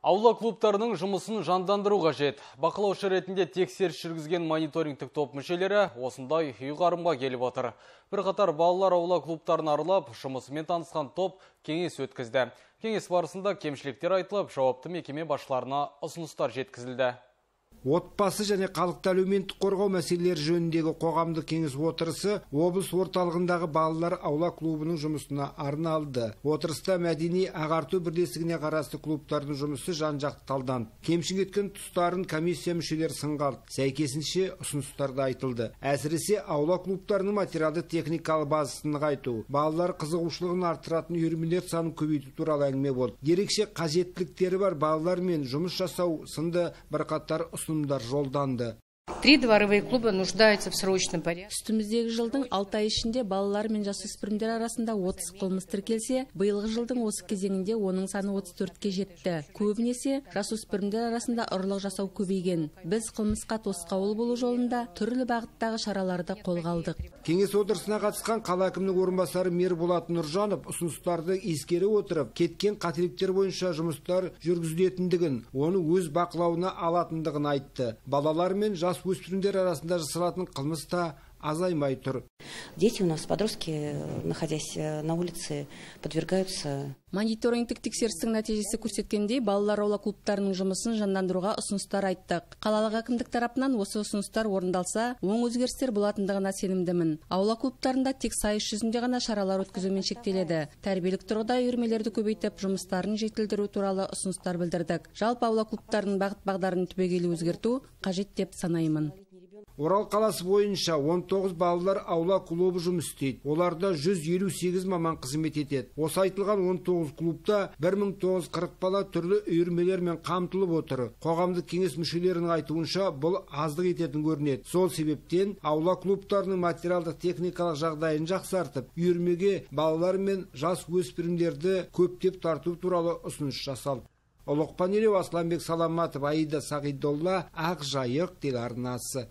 Аула клубтарының жұмысын жандандыру қажет. Бақылаушы ретінде тексеріс жүргізген мониторингтік топ мүшелері осындай ұйғарымға келіп отыр. Бір қатар балалар аула клубтарын арылап, жұмысымен танысқан топ кеңес өткізді. Кеңес барысында кемшіліктер айтылып, жауапты мекеме басшыларына ұсыныстар жеткізілді отбасы және халықты әлеуметтік қорғау мәселелері жөніндегі қоғамдық кеңес отырысы облыс орталығындағы балалар аула клубының жұмысына арналды. Отырыста мәдени ағарту бірлестігіне қарасты клубтардың жұмысы жан жақты талданды кемшін кеткен тұстарын комиссия мүшелері сынға алды сәйкесінше ұсыныстар да айтылды. Әсіресе аула клубтарының материалды техникалық базасын нығайту балалар қызығушылығын арттыратын үйірмелер санын көбейту туралы әңгіме болды. Ерекше қажеттіліктері бар балалармен жұмыс жасау сынды бірқатар ұсыныстар ұсынымдар жолданды. Три дворовые клуба нуждаются в срочном порядке. Үстіміздегі жылдың алты ай ішінде балалар мен жасөспірімдер арасында 30 қылмыс тіркелсе, биылғы жылдың осы кезеңінде оның саны 34-ке жетті. Көбінесе жасөспірімдер арасында ұрлық жасау көбейген. Біз қылмысқа тосқауыл болу жолында түрлі бағыттағы шараларды қолға алдық. Кеңес отырысына қатысқан қала әкімінің орынбасары Мерболат Нұржанов ұсыныстарды ескере отырып, кеткен қателіктер бойынша жұмыстар жүргізілетіндігін, оны өз бақылауына алатындығын айтты. Балалар мен жас өспірімдер арасында жасалатын қылмыс та азаймай тұр дети у нас подростки находясь э, на улице подвергаются мониторингтік тексерістің нәтижесі көрсеткендей балалар аула клубтарының жұмысын жандандыруға ұсыныстар айттық. Қалалық әкімдік тарапынан осы ұсыныстар орындалса оң өзгерістер болатындығына сенімдімін. Аула клубтарында тек сайыс жүзінде ғана шаралар өткізумен шектеледі. Тәрбиелік тұрғыда үйірмелерді көбейтіп жұмыстарын жетілдіру туралы ұсыныстар білдірдік. Жалпы аула клубтарының бағыт бағдарын түбегейлі өзгерту қажет деп санаймын. Орал қаласы бойынша 19 балалар аула клубы жұмыс істейді. Оларда 158 маман қызмет етеді. Осы айтылған 19 клубта 1940 бала түрлі үйірмелермен қамтылып отыр. Қоғамдық кеңес мүшелерінің айтуынша бұл аздық ететін көрінеді. Сол себептен аула клубтарының материалдық техникалық жағдайын жақсартып, үйірмеге балалар мен жас өспірімдерді көптеп тарту туралы ұсыныс жасалды. Ұлықпан елеу Асланбек Саламатов, Аида Сағидолла, Ақ Жайық телеарнасы.